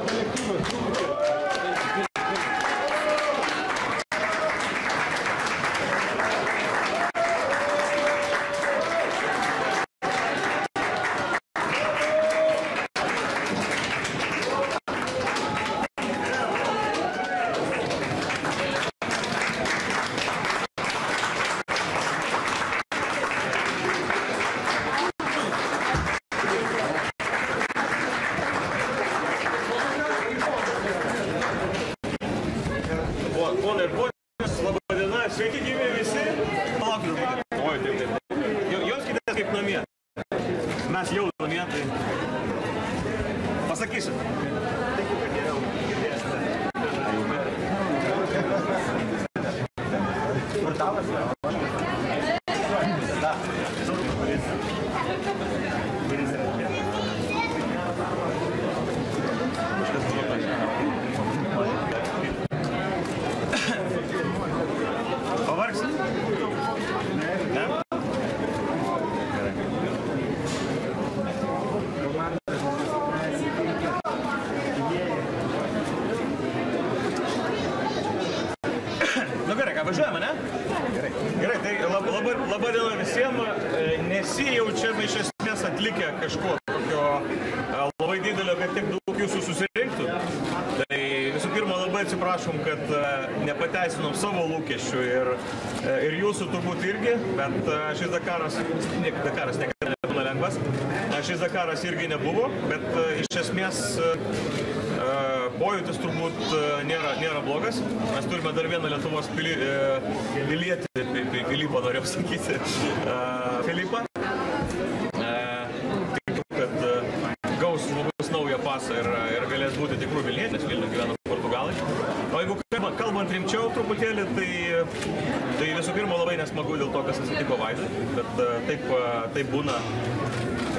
O, ponai ir ponios, laba diena, sveiki gyvi visi. Palaukit truputį. Oi, taip, taip. taip. Jo- Jauskitės kaip namie. Mes jau namie, tai pasakysiu. Pavargsit? Ne? Gerai. Nu gerai, ką važiuojame, ne? Gerai. Gerai, tai lab, labai, labai diena visiems. E, Nesijaučiame iš esmės atlikę kažko tokio e, labai didelio, kad tiek daug jūsų susirinktų. Tai visų pirma, labai atsiprašom, kad e, nepateisinom savo lūkesčių ir, e, ir jūsų turbūt irgi, bet e, šis Dakaras, ne, Dakaras niekada nebūna lengvas, šis Dakaras irgi nebuvo, bet iš esmės pojūtis turbūt nėra, nėra blogas. Mes turime dar vieną Lietuvos pili, pilietį, Pi- Pi- Filipą norėjau sakyti, Filipą. E, Tikiu, kad e, gaus žmogus naują pasą ir, ir galės būti tikrų Vilnietis, nes Vilniuje gyvena Portugalai. O jeigu kalbant, rimčiau truputėlį, tai, tai visų pirma labai nesmagu dėl to, kas atsitiko Vaidui, bet e, taip, e, taip būna.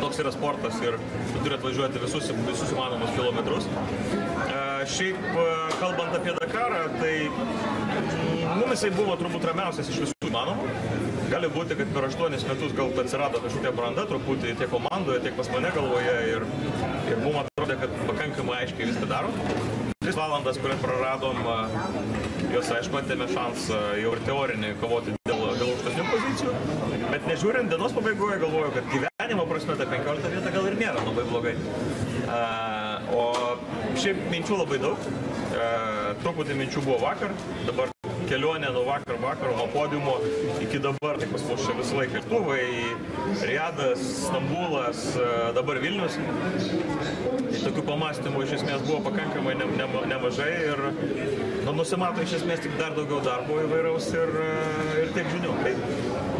Toks yra sportas ir tu turi atvažiuoti visus, visus įmanomus kilometrus. E, Šiaip, kalbant apie Dakarą, tai mm, mums jisai buvo turbūt ramiausias iš visų įmanomų. Gali būti, kad per aštuonis metus gal atsirado kažkokia branda truputį tiek komandoje, tiek pas mane galvoje ir, ir mums atrodė, kad pakankamai aiškiai viską darom. Tris valandas, kurias praradom, jos aišku atėmė šansą jau ir teorinį kovoti dėl, dėl aukštesnių pozicijų. Bet nežiūrint dienos pabaigoje, galvoju, kad gyvenimo prasme ta 15 vieta gal ir nėra labai blogai. A, o šiaip minčių labai daug. A, truputį minčių buvo vakar, dabar kelionė nuo vakar vakaro, nuo podiumo iki dabar, tai pas mus čia visą laiką Lietuvai, Riadas, Stambulas, a, dabar Vilnius. Tai tokių pamastymų iš esmės buvo pakankamai ne, ne, nemažai ir nu, nusimato iš esmės tik dar daugiau darbo įvairaus ir, a, ir tiek žinių. Tai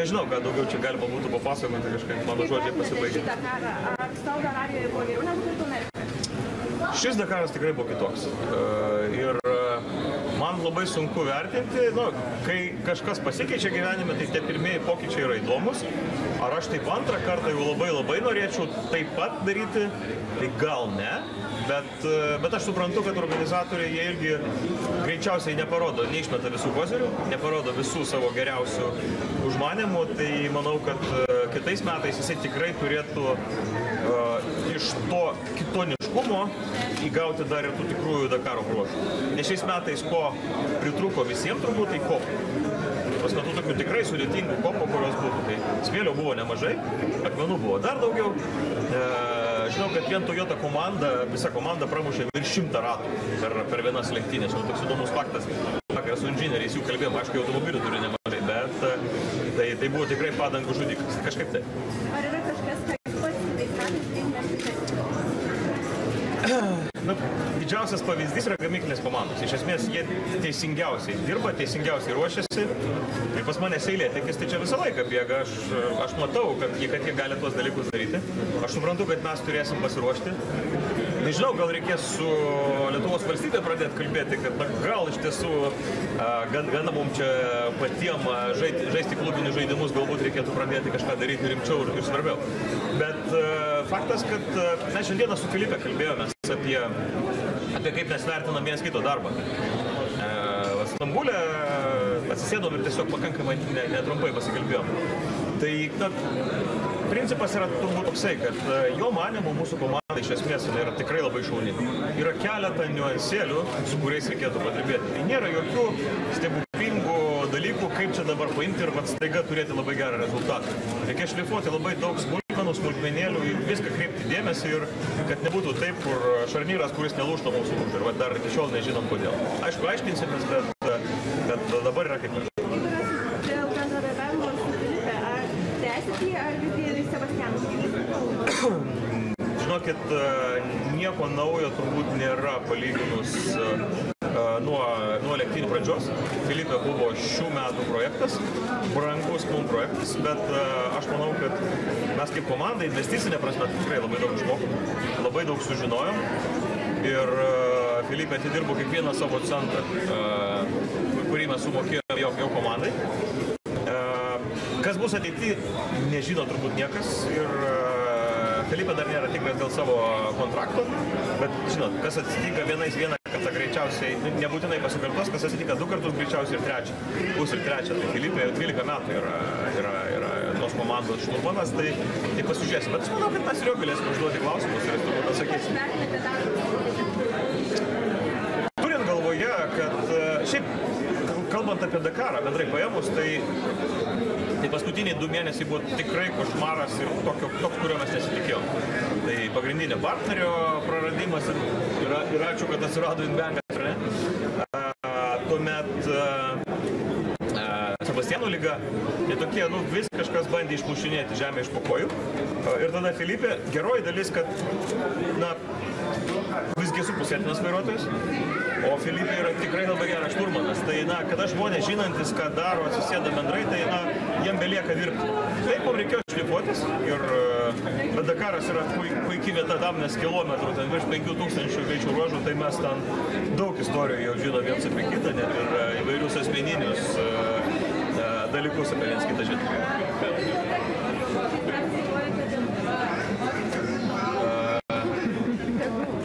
nežinau, ką daugiau čia galima būtų papasakoti, kažkaip mano žodžiai pasibaigė. Saudo Arabijoje buvo geriau negu Pietų Amerikoje? Šis Dakaras tikrai buvo kitoks. E, Ir e, man labai sunku vertinti, nu, kai kažkas pasikeičia gyvenime, tai tie pirmieji pokyčiai yra įdomus. Ar aš taip antrą kartą jau labai labai norėčiau taip pat daryti, tai gal ne. Bet, e, bet aš suprantu, kad organizatoriai jie irgi greičiausiai neparodo, neišmeta visų kozerių, neparodo visų savo geriausių užmanimų. Tai manau, kad e, kitais metais jisai tikrai turėtų uh, iš to kitoniškumo įgauti dar ir tų tikrųjų Dakaro bruožų. Nes šiais metais ko pritruko visiems turbūt, tai kopų. Pas metu tokių tikrai sudėtingų kopų, kurios būtų. Tai smėlio buvo nemažai, akmenų buvo dar daugiau. E, žinau, kad vien Toyota komanda, visa komanda pramušė virš šimtą ratų per, per vienas lenktynės. Man toks įdomus faktas. Vakar su inžinieriais jų kalbėjom, aišku, automobilių turi nemažai, bet e, tai, tai buvo tikrai padangų žudikas. Kažkaip tai. Ar yra kažkas, ką jūs pats kitais metais darysite? Na, didžiausias pavyzdys yra gamyklinės komandos. Iš esmės, jie teisingiausiai dirba, teisingiausiai ruošiasi. Ir pas mane eilė tekis, tai čia visą laiką bėga. Aš, aš matau, kad jie, kad jie gali tuos dalykus daryti. Aš suprantu, kad mes turėsim pasiruošti. Nežinau, gal reikės su Lietuvos valstybė pradėti kalbėti, kad na, gal iš tiesų gan, gana mums čia patiem žaisti, žaisti klubinius žaidimus, galbūt reikėtų pradėti kažką daryti rimčiau ir, ir svarbiau. Bet faktas, kad mes šiandieną su Filipe kalbėjomės apie, apie kaip mes vertinam vienas kito darbą. E, Stambulė atsisėdom ir tiesiog pakankamai ne- netrumpai pasikalbėjom. Tai na, principas yra turbūt toksai, kad e, jo manimo mūsų komanda iš esmės yra tikrai labai šauni. Yra keletą niuansėlių, su kuriais reikėtų padirbėti. Tai nėra jokių stebuklingų dalykų, kaip čia dabar paimti ir vat staiga turėti labai gerą rezultatą. Reikia šlifuoti labai daug smulkmenų, smulkmenėlių, į viską kreipti dėmesį ir kad nebūtų taip, kur šarnyras, kuris nelūšta mūsų lūžta. Ir vat dar iki šiol nežinom kodėl. Aišku, aiškinsimės, bet, bet dabar yra kaip yra. Dėl bendradarbiavimo su Filipe, ar tęsit jį, ar visgi Sebastianas? Žinokit, nieko naujo turbūt nėra palyginus nuo, nuo lenktynių pradžios. Filipė buvo šių metų projektas, brangus mums projektas, bet e, aš manau, kad mes kaip komanda investicinė prasme tikrai labai daug išmokom, labai daug sužinojom. Ir e, Filipė atidirbo kiekvieną savo centą, e, kurį mes sumokėjome jo, jo komandai. E, Kas bus ateityje, nežino turbūt niekas. Ir e, Filipe dar nėra tikras dėl savo kontrakto, bet žinot, kas atsitinka vienais vieną kartą greičiausiai, nebūtinai pasikartos, kas atsitinka du kartus greičiausiai ir trečią. Bus ir trečią. Tai Filipe jau 12 metų yra, yra, yra tos komandos šturmanas, tai, tai pasižiūrėsim. Bet aš manau, kad mes ir jo galėsime užduoti klausimus ir jis turbūt atsakys. Turint galvoje, kad e, šiaip kalbant apie Dakarą, bendrai paėmus, tai, tai paskutiniai du mėnesiai buvo tikrai košmaras ir tokio, toks, kurio mes nesitikėjom. Tai pagrindinio partnerio praradimas ir, ir, ir ačiū, kad atsirado Inbankas, ar ne? A, tuomet a, Sebastiano lyga, tai tokie, nu, vis kažkas bandė išmušinėti žemę iš po kojų. A, Ir tada Filipė, geroji dalis, kad, na, visgi esu pusėtinas vairuotojas, o Filipė yra tikrai labai geras šturmanas. Tai, na, kada žmonės žinantis, ką daro, atsisėda bendrai, tai, na, jiem belieka dirbti. Taip, mums reikėjo šlifuotis ir e, bet Dakaras yra pui, puikiai vieta tam, nes kilometrų, ten virš 5000 greičių ruožų, tai mes ten daug istorijų jau žino viens apie kitą, net ir e, įvairius asmeninius e, dalykus apie viens kitą žino.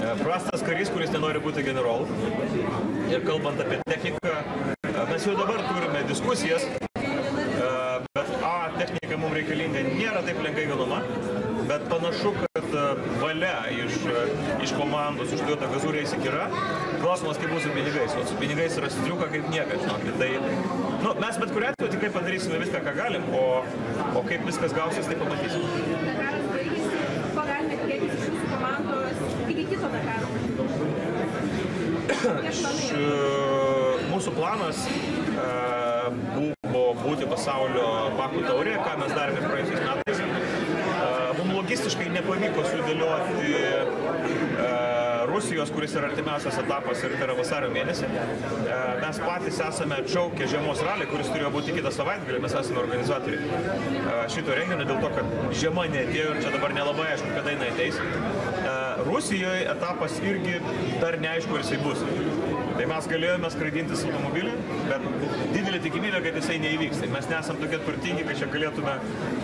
E, Prastas karys, kuris nenori būti generolu. Ir kalbant apie techniką, mes jau dabar turime diskusijas, bet A, technika mums reikalinga nėra taip lengvai vienuma, bet panašu, kad e, valia iš, e, iš komandos užduota gazūrės iki yra. Klausimas, kaip bus su pinigais. O su pinigais yra striuka kaip niekas, žinokit. Tai, nu, mes bet kuriuo atveju tikrai padarysime viską, ką galim, o, o kaip viskas gausis, tai pamatysim. Ko galime tikėtis iš jūsų komandos iki kito Dakaro? Planai? Mūsų planas e, buvo būti pasaulio bakų taurė, ką mes darėme praėjusiais metais. E, Mums logistiškai nepavyko sudėlioti e, Rusijos, kuris yra artimiausias etapas ir tai yra vasario mėnesį. E, Mes patys esame atšaukę žiemos ralį, kuris turėjo būti kitą savaitgalį, mes esame organizatoriai e, šito renginio dėl to, kad žiema neatėjo ir čia dabar nelabai aišku, kada jinai ateis. Rusijoje etapas irgi dar neaišku, ar jisai bus. Tai mes galėjome skraidintis automobilį, bet didelė tikimybė, kad jisai neįvyks. Tai mes nesam tokie turtingi, kad čia galėtume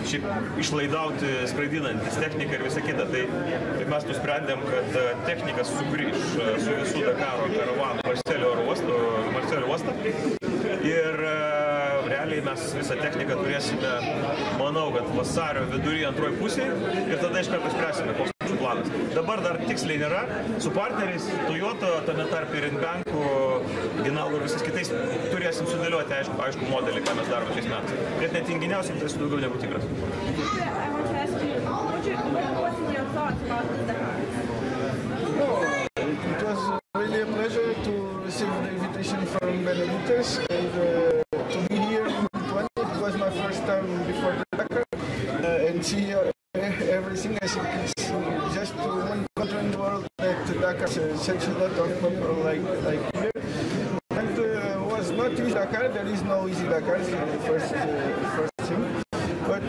šiaip išlaidauti skraidinantis techniką ir visą kitą. Tai, tai mes nusprendėm, kad e, technikas sugrįž e, su visų Dakaro karavanu Marselio oro uosto, Marselio uostą. Ir e, realiai mes visą techniką turėsime, manau, kad vasario viduryje antroji pusė ir tada iš karto spręsime, koks planas. Dabar dar tiksliai nėra. Su partneriais Toyota, tame tarp ir Inbanku, Ginalu ir visais kitais turėsim sudėlioti aišku, aišku modelį, ką mes darome šiais metais. Bet netinginiausiam tai esu daugiau negu tikras. This Dakar? It was really a pleasure to receive the invitation from Benevites not easy Dakar. There is no easy Dakar. It's the first, uh, first thing. But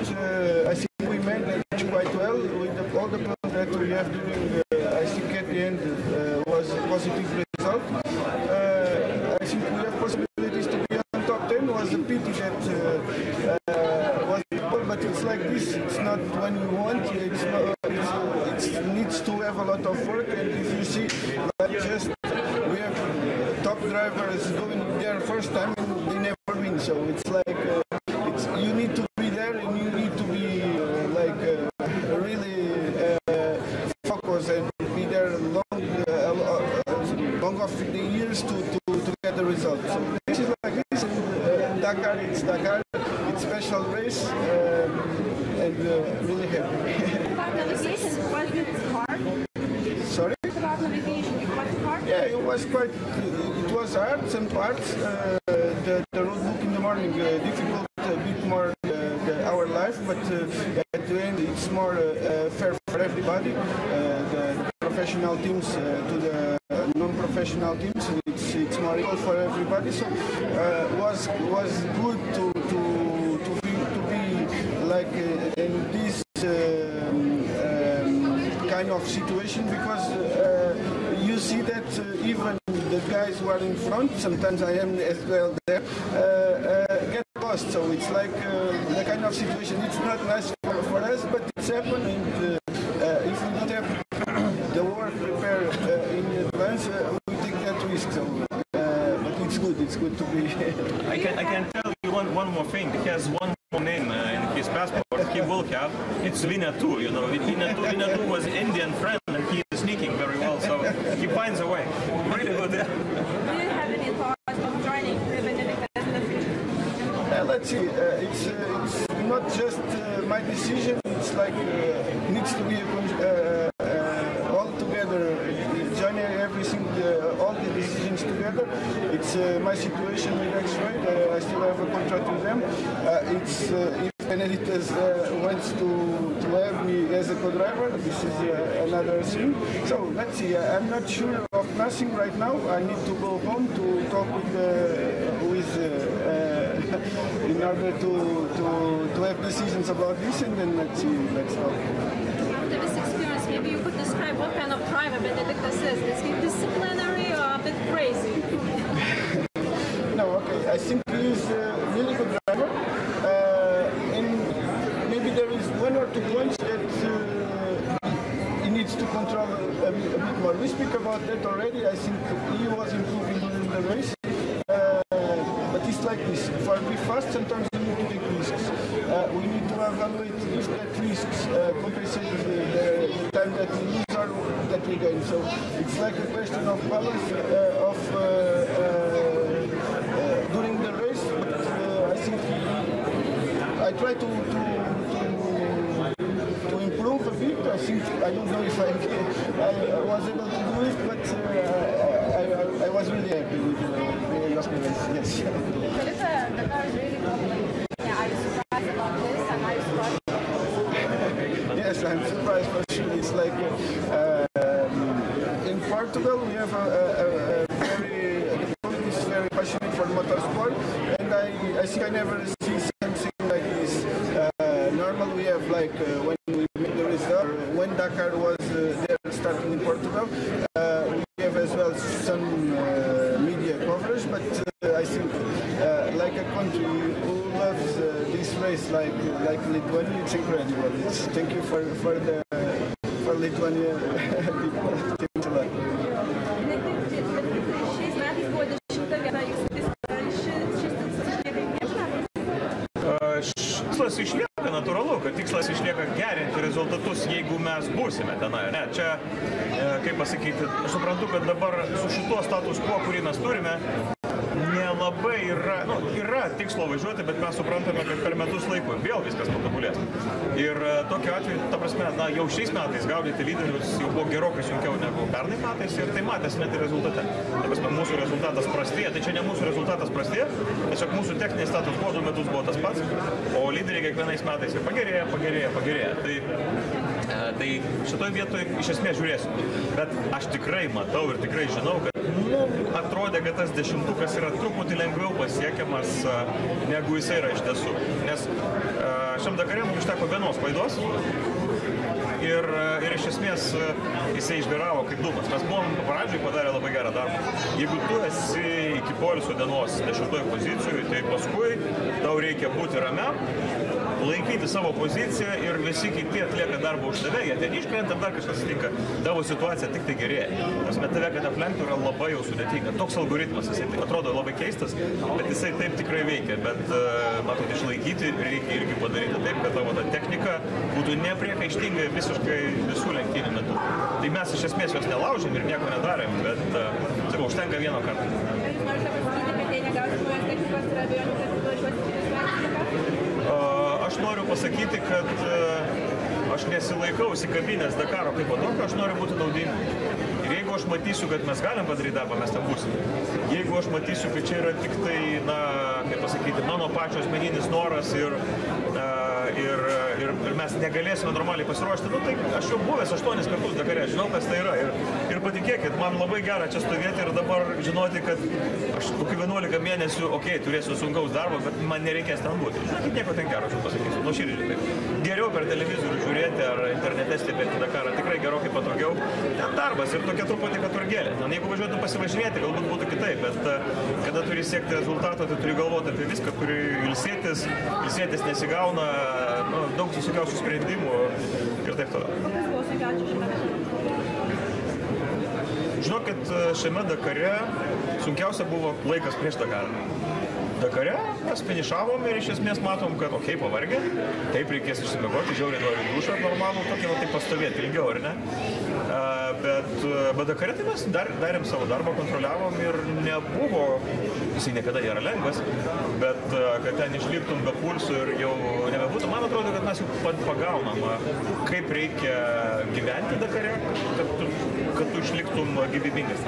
first time some parts. Uh, the, the road book in the morning uh, difficult, a bit more uh, the, our life, but uh, at the end it's more uh, uh, fair for everybody. The professional teams to the non-professional teams, it's it's more equal for everybody. So was was good to to to be to be like in this. Um, um, kind of situation because you see that even guys who are in front, sometimes I am as well there, uh, uh, get lost. So it's like uh, the kind of situation. It's not nice for, for us, but it's happening. If we don't have the work prepared in advance, we take that risk. So, but it's good. It's good to be. I can I can tell you one one more thing. He has one more name in his passport. He will have. It's Vinatu. You know, Vinatu Vinatu was Indian friend, and he is sneaking very well. So he finds a way. Really good. Do you have any thoughts of joining the Benedict as an official? Uh, let's see. Uh, it's uh, it's not just uh, my decision. It's like uh, needs to be a uh, uh, all together. uh, Joining everything, uh, all the decisions together. It's uh, my situation with X-Ray. Uh, I still have a contract with them. Uh, it's uh, if Benedictus uh, wants to to have me as a co-driver, this is uh, another thing. So let's see. Uh, I'm not sure of nothing right now. I need to go home to talk with uh, with. Uh, uh, in order to, to, to have decisions about this and then let's see, let's talk. After this experience, maybe you could describe what kind of driver Benedictus is. Is he disciplinary or a bit crazy? No, okay, I think he is a really good driver. Uh, and maybe there is one or two points that uh, he needs to control a, a bit more. We speak about that already. I think he was improving during the race. Uh, but it's like this. For be fast, sometimes you need to take risks. Uh, we need to evaluate if that risks uh, compensates the, the time that we lose or that we gain. So it's like a question of balance uh, of uh, uh, uh, during the race. But uh, I think I try to, to, to, to improve a bit. I think I don't know if I, I was able to do it, but uh, I, I, was really happy with uh, the last race. Yes. Felipe, Dakar is really popular. Yeah, are you surprised about this? And are you surprised? Yes, I'm surprised for. It's like uh, in Portugal we have a, a, a, a very the public is very passionate for motorsport, and I, I think I never see something like this. Uh, normally we have like uh, when race like like Lithuania, it's incredible. It's, thank you for for the for Lithuania people. Tikslas išlieka natūralu, kad tikslas išlieka gerinti rezultatus, jeigu mes būsime tenai. Ne, čia, e, kaip pasakyti, suprantu, kad dabar su šituo status quo, kurį mes turime, nelabai yra, nu, yra tikslo važiuoti, bet mes suprantame, kad per metus laiko vėl viskas patobulės. Ir e, tokiu atveju, ta prasme, na, jau šiais metais gaudyti lyderius jau buvo gerokai sunkiau negu pernai metais ir tai matėsi net ir rezultate. Ta prasme, mūsų rezultatas prastėja, tai čia ne mūsų rezultatas prastėja, tiesiog mūsų techninis status quo du metus buvo tas pats, o lyderiai kiekvienais metais ir pagerėja, pagerėja, pagerėja. Tai, e, tai šitoj vietoje iš esmės žiūrėsiu. Bet aš tikrai matau ir tikrai žinau, kad mums atrodė, kad tas dešimtukas yra truputį lengviau pasiekiamas negu jisai yra iš tiesų. Nes šiam dakarė mums užteko vienos klaidos ir, ir iš esmės jisai išgaravo kaip dūmas. Mes buvom pradžioj padarę labai gerą darbą. Jeigu tu esi iki polisio dienos dešimtoje pozicijoje, tai paskui tau reikia būti ramiam, laikyti savo poziciją ir visi kiti atlieka darbą už tave, jie ten iškrenta, dar kažkas atsitinka, tavo situacija tik tai gerėja. Nes met tave, kad aplenktų, yra labai jau sudėtinga. Toks algoritmas, jisai tai atrodo labai keistas, bet jisai taip tikrai veikia. Bet, uh, matot, išlaikyti reikia irgi padaryti taip, kad tavo ta technika būtų nepriekaištinga visiškai visų lenktynių metu. Tai mes iš esmės jos nelaužėm ir nieko nedarėm, bet, uh, užtenka vieno karto. Ar jūs pasakyti, kad jei negausit naujos technikos ir abejonių, kad važiuosite į Dakar? A, Aš noriu pasakyti, kad e, aš nesilaikau įsikabinęs Dakaro kaip tokio, aš noriu būti naudingas. Ir jeigu aš matysiu, kad mes galim padaryti darbą, mes ten būsim. Jeigu aš matysiu, kad čia yra tik tai, na, kaip pasakyti, mano pačio asmeninis noras ir, e, ir, ir, ir mes negalėsime normaliai pasiruošti, nu, tai aš jau buvęs aštuonis kartus Dakare, žinau, kas tai yra. Ir, ir patikėkit, man labai gera čia stovėti ir dabar žinoti, kad aš kokių 11 mėnesių, okei, okay, turėsiu sunkaus darbo, bet man nereikės ten būti. Žinokit, nieko ten gero, aš jums pasakysiu. Nu, širdžiai taip. Geriau per televizorių žiūrėti ar internete stebėti Dakarą, tikrai gerokai patogiau. Ten darbas ir tokia truputį katurgėlė. Na, jeigu važiuotum pasivažinėti, galbūt būtų kitaip, bet e, kada turi siekti rezultato, tai turi galvoti apie viską, turi ilsėtis, ilsėtis nesigauna, nu, daug susikausių sprendimų ir taip toliau. Kas buvo sunkiausia šiame Dakare sunkiausia buvo laikas prieš Dakarą. Dakare mes finišavom ir iš esmės matom, kad okei, okay, pavargę, taip reikės išsimegoti, žiauriai nori dušą normalų, tokį, va, taip pastovėti ilgiau, ar ne? Bet, bet Dakare tai mes dar, darėm savo darbą, kontroliavom ir nebuvo, jisai niekada nėra lengvas, bet kad ten išliktum be pulsų ir jau nebebūtų, man atrodo, kad mes jau pa- pagaunam, kaip reikia gyventi Dakare, kad tu, kad tu išliktum gyvybingas.